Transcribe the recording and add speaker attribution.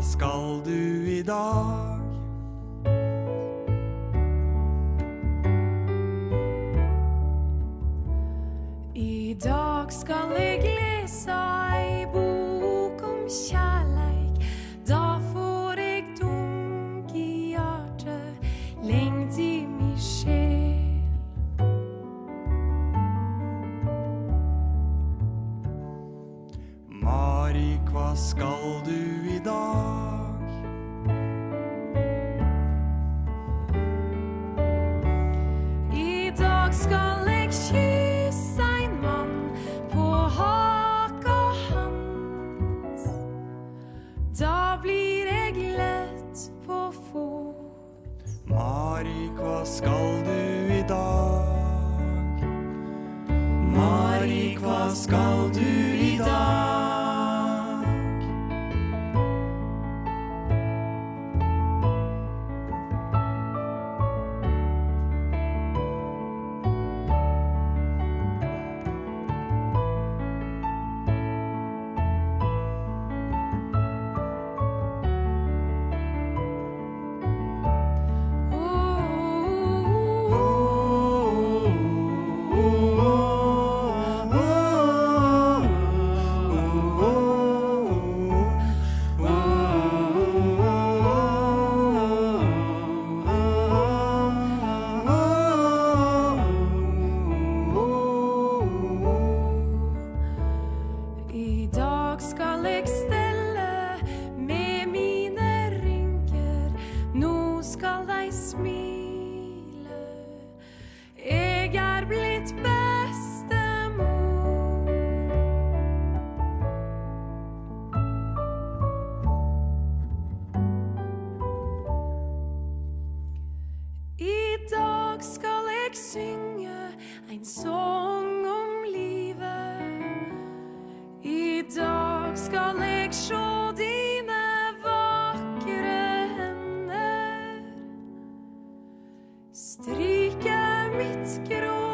Speaker 1: hva skal du i dag?
Speaker 2: I dag skal jeg lese ei bok om kjærleik. Da får jeg dunk i hjertet, lengt i mi sjel.
Speaker 1: Mari, hva skal du i dag?
Speaker 2: Da blir jeg lett på fot.
Speaker 1: Marik, hva skal du i dag? Marik, hva skal du
Speaker 2: skal de smile. Jeg er blitt bestemor. I dag skal jeg synge en sang om livet. I dag skal jeg sjå Stryke mitt grå